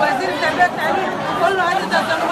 والوزير التربية التعليم كله عايز هذا